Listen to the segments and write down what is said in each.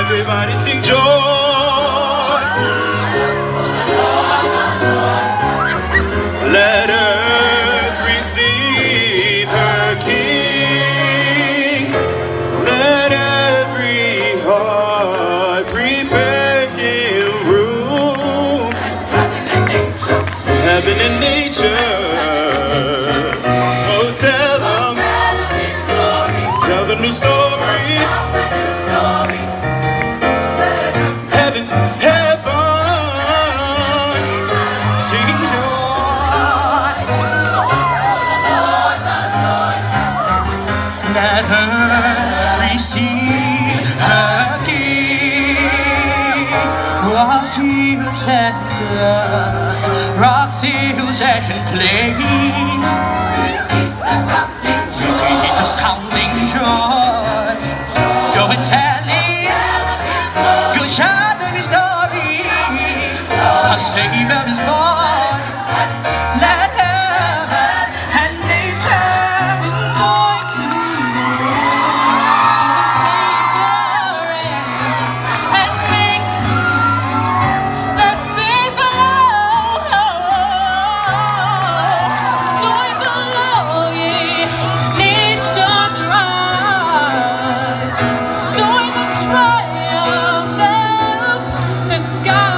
Everybody sing joy. Let earth receive her King. Let every heart prepare him room. Heaven and nature. Tell them, tell the new story. Heaven, heaven, sing joy. Let her Fields and dirt, rocks, hills and plains. Repeat the sounding joy. Go and tell. Go share the story. The skies.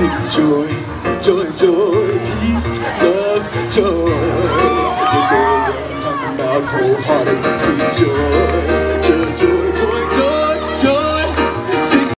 Sing joy, joy, joy, peace, love, joy. You know what I'm talking about, wholehearted, sweet joy, joy, joy, joy.